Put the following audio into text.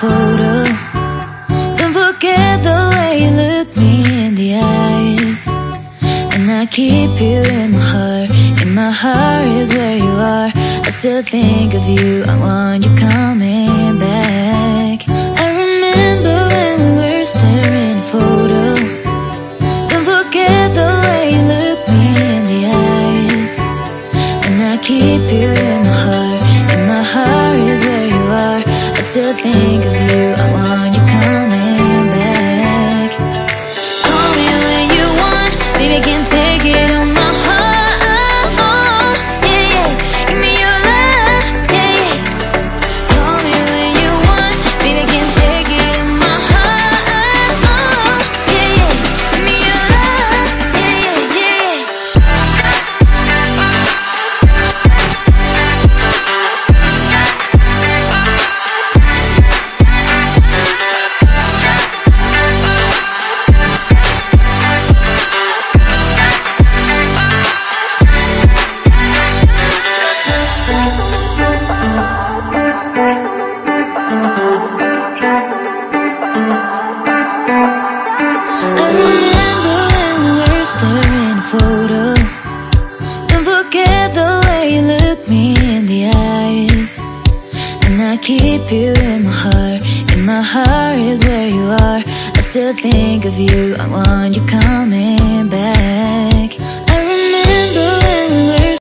photo Don't forget the way you look me in the eyes. And I keep you in my heart. And my heart is where you are. I still think of you, I want you coming. And I keep you in my heart? And my heart is where you are. I still think of you. I want you coming back. I remember when we